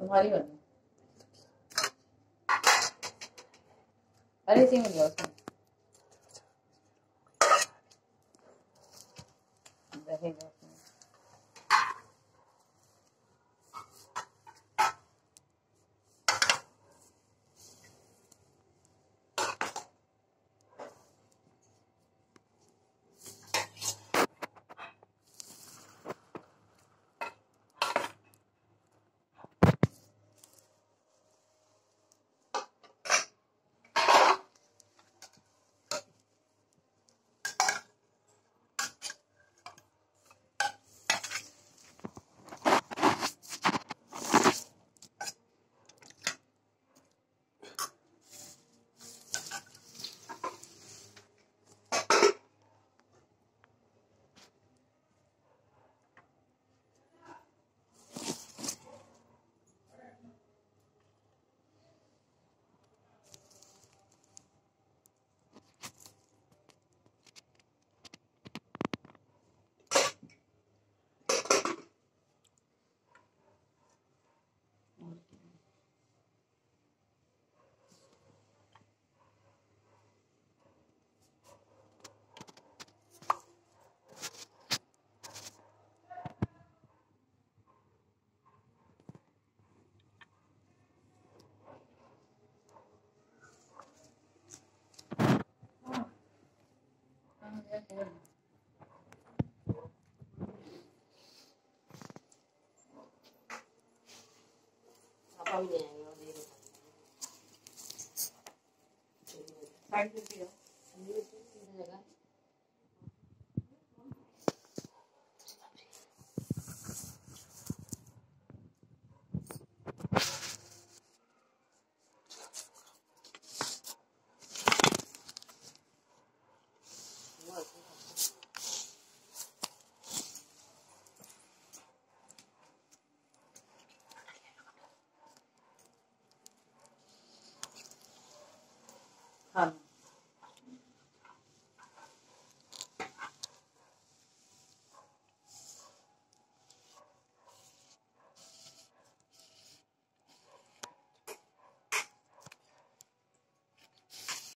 तुम्हारी बनी अरे सिंह लिया उसमें रहेगा। 되고 가방이에요 내일 말 드세요 내가 um,